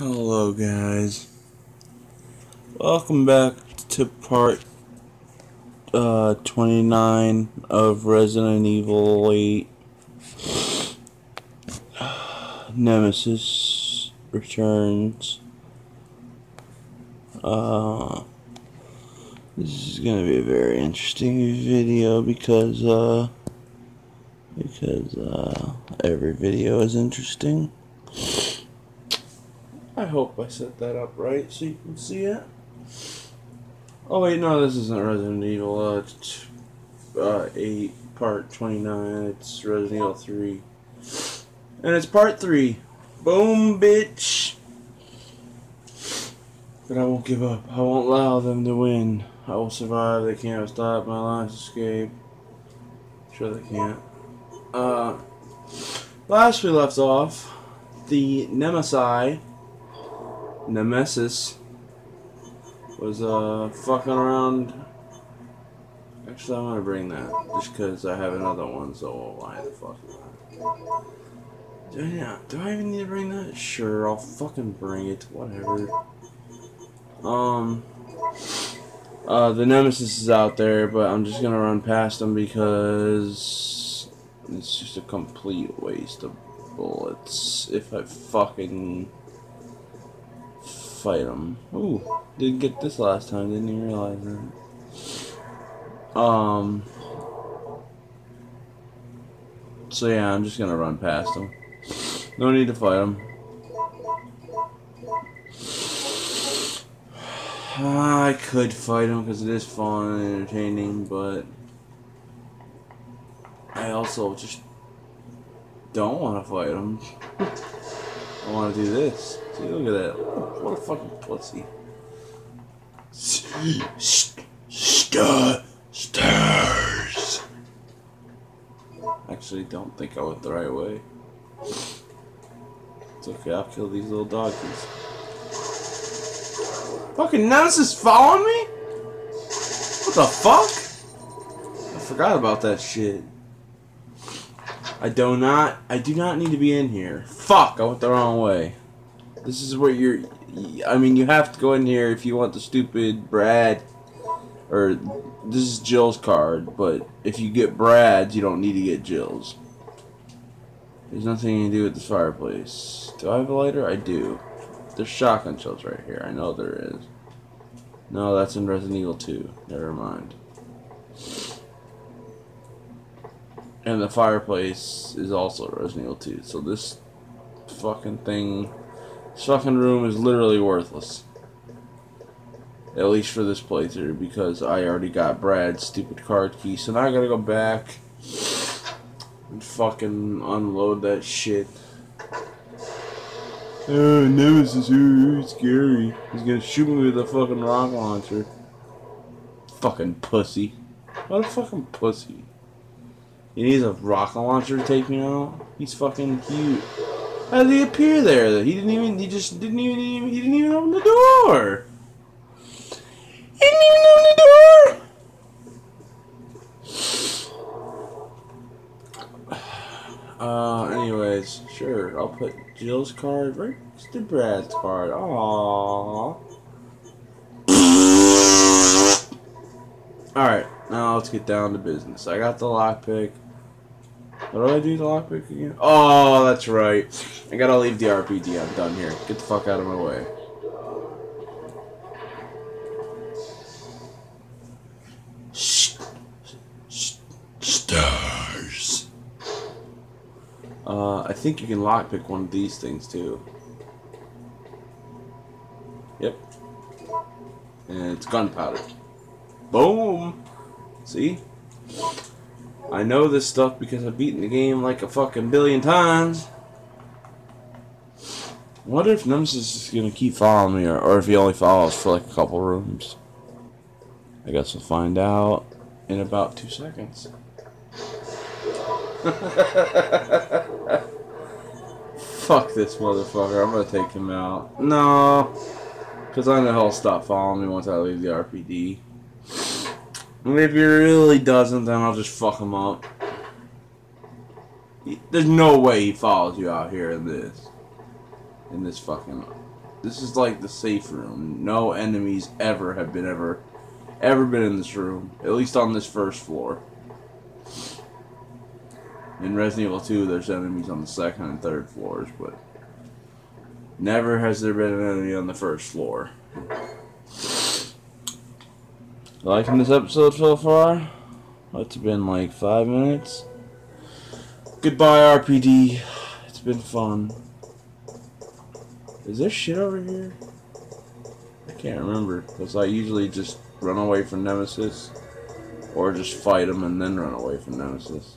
Hello, guys. Welcome back to part uh, 29 of Resident Evil 8 Nemesis Returns. Uh, this is gonna be a very interesting video because, uh, because, uh, every video is interesting. I hope I set that up right so you can see it. Oh wait, no, this isn't Resident Evil. Uh, uh, eight, part twenty-nine. It's Resident Evil three, and it's part three. Boom, bitch. But I won't give up. I won't allow them to win. I will survive. They can't stop my last escape. Sure they can't. Uh, last we left off, the Nemesis Nemesis was uh fucking around. Actually, I'm gonna bring that just because I have another one. So why the fuck? not? Do I, do I even need to bring that? Sure, I'll fucking bring it. Whatever. Um. Uh, the Nemesis is out there, but I'm just gonna run past him because it's just a complete waste of bullets. If I fucking fight him. Ooh, didn't get this last time, didn't even realize that. Um. So yeah, I'm just gonna run past him. No need to fight him. I could fight him because it is fun and entertaining, but I also just don't want to fight him. I want to do this. Look at that. What a fucking pussy. Star stars. Actually, don't think I went the right way. It's okay. I'll kill these little doggies. Fucking Nemesis following me? What the fuck? I forgot about that shit. I do not. I do not need to be in here. Fuck! I went the wrong way. This is where you're. I mean, you have to go in here if you want the stupid Brad. Or this is Jill's card, but if you get Brad's, you don't need to get Jill's. There's nothing you can do with this fireplace. Do I have a lighter? I do. There's shotgun shells right here. I know there is. No, that's in Resident Evil 2. Never mind. And the fireplace is also Resident Evil 2. So this fucking thing, this fucking room is literally worthless. At least for this playthrough, because I already got Brad's stupid card key. So now I gotta go back and fucking unload that shit. Oh, Nemesis, ooh, scary. He's gonna shoot me with a fucking rock launcher. Fucking pussy. What a fucking pussy. He needs a rocket launcher to take me out. He's fucking cute. How did he appear there? He didn't even. He just didn't even. He didn't even open the door. He didn't even open the door. Uh, anyways, sure. I'll put Jill's card right next to Brad's card. Aww. Alright, now let's get down to business. I got the lockpick. What do I do with the lockpick again? Oh, that's right. I gotta leave the RPD. I'm done here. Get the fuck out of my way. Shh. Stars. Uh, I think you can lockpick one of these things too. Yep. And it's gunpowder. Boom! See? I know this stuff because I've beaten the game like a fucking billion times. Wonder if Nemesis is gonna keep following me or, or if he only follows for like a couple rooms. I guess we'll find out in about two seconds. Fuck this motherfucker. I'm gonna take him out. No. Because I know he'll stop following me once I leave the RPD. And if he really doesn't, then I'll just fuck him up. There's no way he follows you out here in this. In this fucking This is like the safe room. No enemies ever have been ever, ever been in this room. At least on this first floor. In Resident Evil 2, there's enemies on the second and third floors, but never has there been an enemy on the first floor. Liking this episode so far? It's been like five minutes. Goodbye, RPD. It's been fun. Is there shit over here? I can't remember because I usually just run away from Nemesis or just fight them and then run away from Nemesis.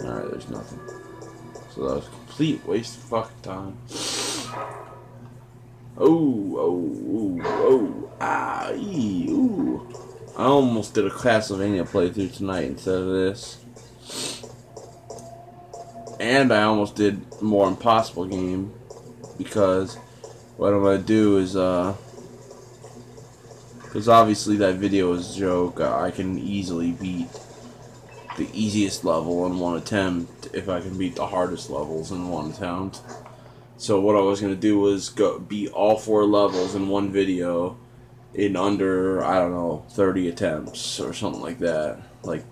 Alright, there's nothing. So that was a complete waste of fucking time. Oh, oh, oh, oh, ah, ee, ooh. I almost did a Castlevania playthrough tonight instead of this. And I almost did more impossible game because what I'm gonna do is uh because obviously that video is a joke uh, I can easily beat the easiest level in one attempt if I can beat the hardest levels in one attempt. So what I was gonna do was go beat all four levels in one video in under I don't know 30 attempts or something like that. Like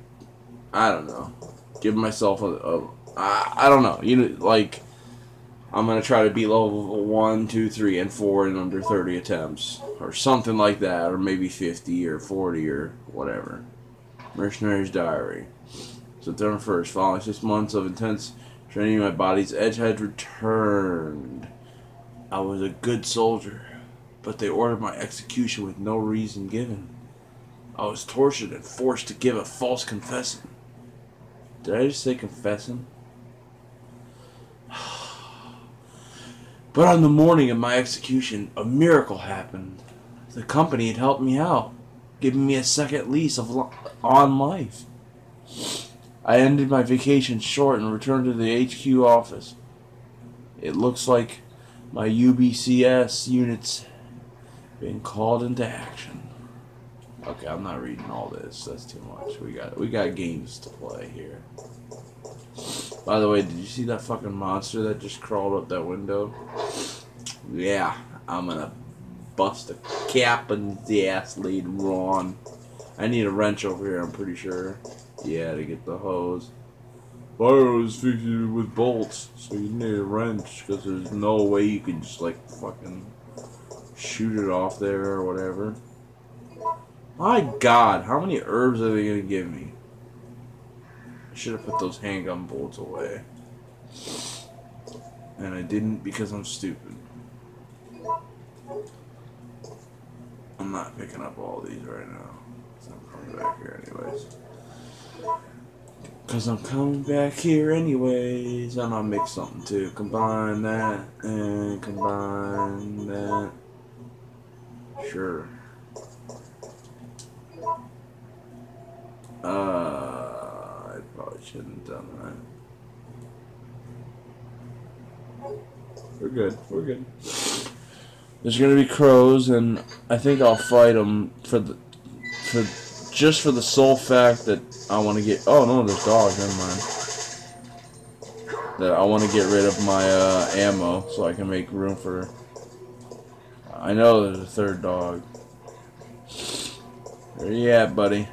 I don't know. Give myself a, a I, I don't know. You know like I'm gonna try to beat level 1, 2, 3, and 4 in under 30 attempts. Or something like that, or maybe 50 or 40 or whatever. Mercenary's Diary. September 1st, following six months of intense training, my body's edge had returned. I was a good soldier, but they ordered my execution with no reason given. I was tortured and forced to give a false confession. Did I just say confession? But on the morning of my execution, a miracle happened. The company had helped me out, giving me a second lease of on life. I ended my vacation short and returned to the HQ office. It looks like my UBCS units been called into action. Okay, I'm not reading all this. That's too much. We got we got games to play here. By the way, did you see that fucking monster that just crawled up that window? Yeah, I'm gonna bust a cap in the ass later on. I need a wrench over here, I'm pretty sure. Yeah, to get the hose. Was fixing it with bolts, so you need a wrench, because there's no way you can just, like, fucking shoot it off there or whatever. My god, how many herbs are they gonna give me? Should have put those handgun bolts away. And I didn't because I'm stupid. I'm not picking up all these right now. So I'm coming back here anyways. Cause I'm coming back here anyways, and I'll make something to combine that and combine that. Sure. Uh, Shouldn't have done that. We're good. We're good. There's gonna be crows, and I think I'll fight them for the for just for the sole fact that I want to get. Oh no, there's dogs. Never mind. That I want to get rid of my uh, ammo so I can make room for. I know there's a third dog. Where you at, buddy?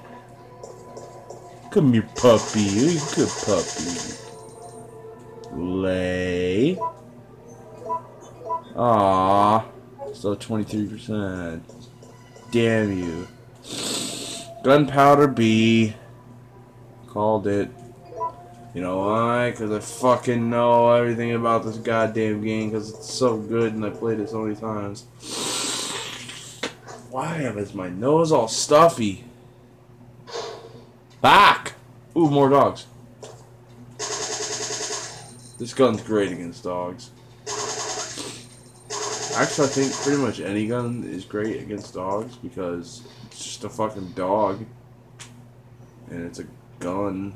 Come here, puppy. You good puppy. Lay. Ah, still 23%. Damn you. Gunpowder B. Called it. You know why? Because I fucking know everything about this goddamn game because it's so good and I played it so many times. Why is my nose all stuffy? Back! Ooh, more dogs. This gun's great against dogs. Actually, I think pretty much any gun is great against dogs because it's just a fucking dog. And it's a gun.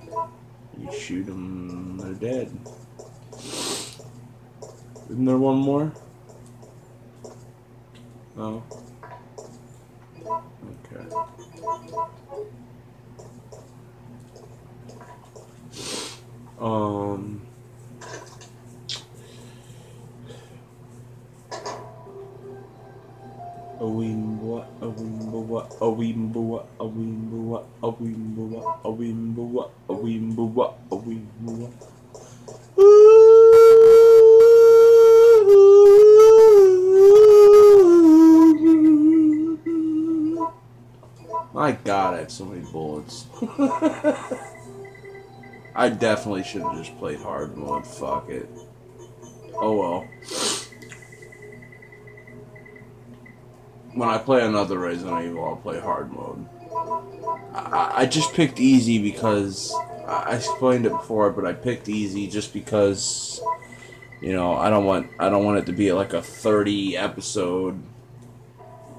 You shoot them, they're dead. Isn't there one more? No. Okay. Um. a weemboa, a weemboa, a weemboa, a weemboa. My god, I have so many bullets. I definitely should have just played hard mode. Fuck it. Oh well. When I play another Resident Evil, I'll play hard mode. I, I just picked easy because I explained it before, but I picked easy just because you know I don't want I don't want it to be like a 30 episode,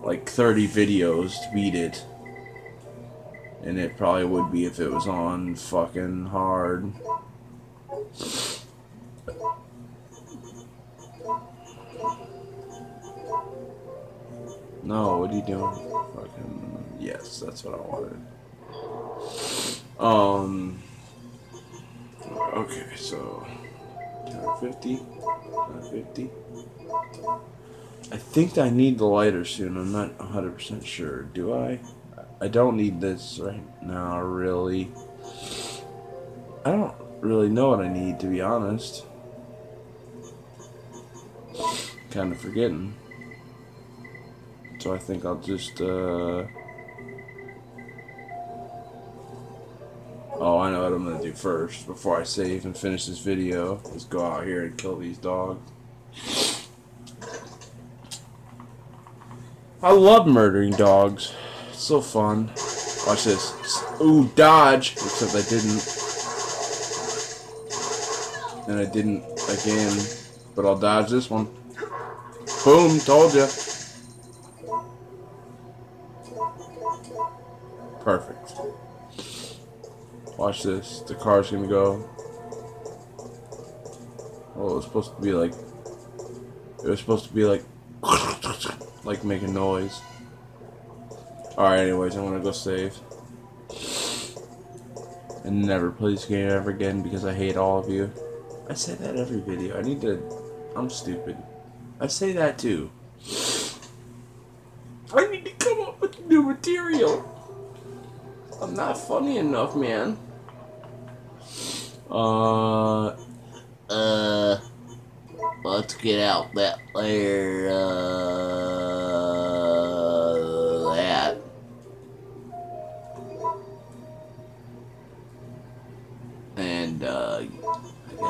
like 30 videos to beat it. And it probably would be if it was on fucking hard. No, what are you doing? Fucking yes, that's what I wanted. Um. Okay, so 50, 50. I think I need the lighter soon. I'm not 100% sure. Do I? I don't need this right now, really. I don't really know what I need, to be honest. Kind of forgetting. So I think I'll just, uh... Oh, I know what I'm gonna do first, before I save and finish this video. Let's go out here and kill these dogs. I love murdering dogs so fun. Watch this. Ooh, dodge. Except I didn't. And I didn't again. But I'll dodge this one. Boom, told ya. Perfect. Watch this. The car's gonna go. Oh, it was supposed to be like. It was supposed to be like. like making noise. Alright, anyways, I'm gonna go save. And never play this game ever again because I hate all of you. I say that every video. I need to... I'm stupid. I say that too. I need to come up with new material. I'm not funny enough, man. Uh... Uh... Let's get out that layer, uh...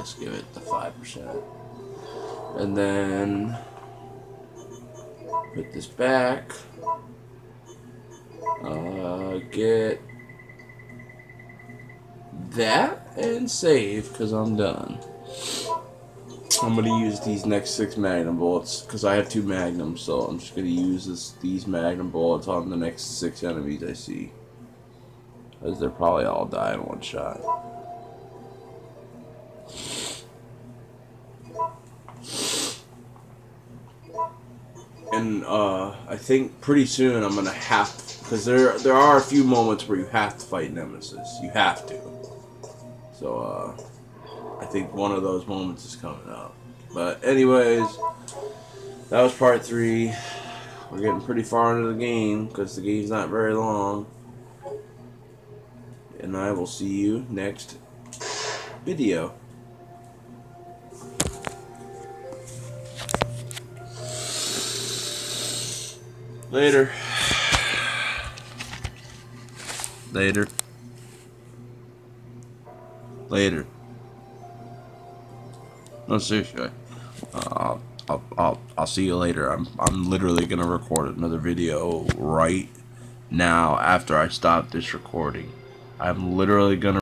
let's give it the 5%. And then put this back. Uh, get that and save because I'm done. I'm gonna use these next six magnum bullets because I have two magnums, so I'm just gonna use this, these magnum bullets on the next six enemies I see, because they're probably all die in one shot. And uh, I think pretty soon I'm gonna have because there there are a few moments where you have to fight Nemesis. You have to. So uh, I think one of those moments is coming up. But anyways, that was part three. We're getting pretty far into the game because the game's not very long. And I will see you next video. Later. Later. Later. No, seriously. Uh, I'll, I'll, I'll see you later. I'm, I'm literally going to record another video right now after I stop this recording. I'm literally going to